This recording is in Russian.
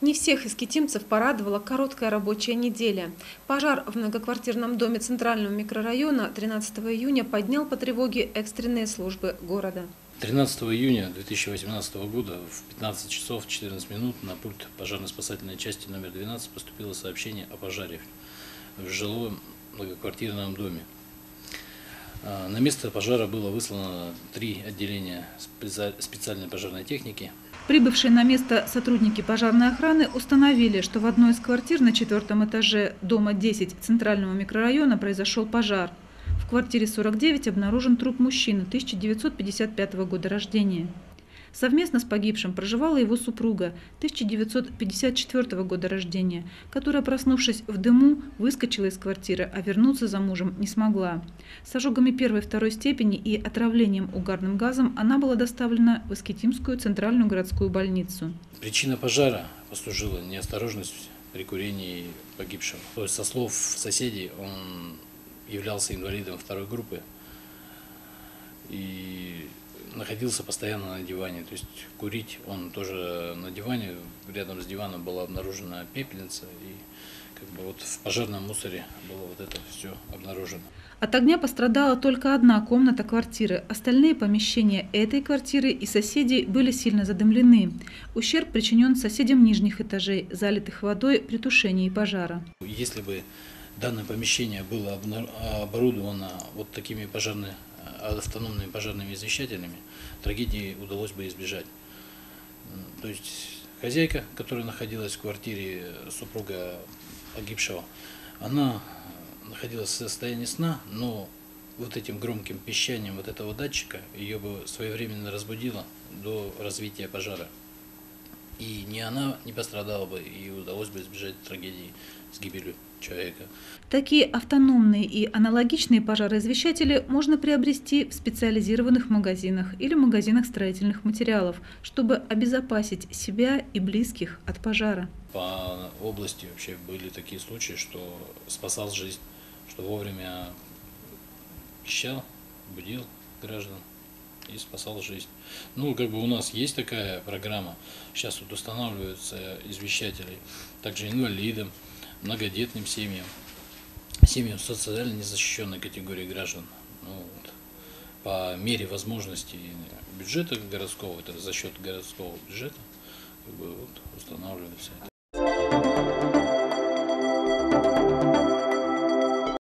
Не всех искитимцев порадовала короткая рабочая неделя. Пожар в многоквартирном доме Центрального микрорайона 13 июня поднял по тревоге экстренные службы города. 13 июня 2018 года в 15 часов 14 минут на пульт пожарно-спасательной части номер 12 поступило сообщение о пожаре в жилом многоквартирном доме. А, на место пожара было выслано три отделения специальной пожарной техники – Прибывшие на место сотрудники пожарной охраны установили, что в одной из квартир на четвертом этаже дома 10 Центрального микрорайона произошел пожар. В квартире 49 обнаружен труп мужчины 1955 года рождения. Совместно с погибшим проживала его супруга 1954 года рождения, которая, проснувшись в дыму, выскочила из квартиры, а вернуться за мужем не смогла. С ожогами первой и второй степени и отравлением угарным газом она была доставлена в Искитимскую центральную городскую больницу. Причина пожара послужила неосторожность при курении погибшего. То есть, со слов соседей, он являлся инвалидом второй группы. И находился постоянно на диване. То есть курить он тоже на диване, рядом с диваном была обнаружена пепельница, и как бы вот в пожарном мусоре было вот это все обнаружено. От огня пострадала только одна комната квартиры. Остальные помещения этой квартиры и соседей были сильно задымлены. Ущерб причинен соседям нижних этажей, залитых водой при тушении пожара. Если бы данное помещение было оборудовано вот такими пожарными автономными пожарными извещателями, трагедии удалось бы избежать. То есть хозяйка, которая находилась в квартире супруга погибшего, она находилась в состоянии сна, но вот этим громким пищанием вот этого датчика ее бы своевременно разбудило до развития пожара. И ни она не пострадала бы, и удалось бы избежать трагедии с гибелью человека. Такие автономные и аналогичные пожароизвещатели можно приобрести в специализированных магазинах или магазинах строительных материалов, чтобы обезопасить себя и близких от пожара. По области вообще были такие случаи, что спасал жизнь, что вовремя пищал, будил граждан и спасал жизнь. Ну, как бы у нас есть такая программа, сейчас вот устанавливаются извещатели, также инвалидам, многодетным семьям, семьям социально незащищенной категории граждан. Ну, вот, по мере возможности бюджета городского, это за счет городского бюджета, как бы вот, устанавливается это.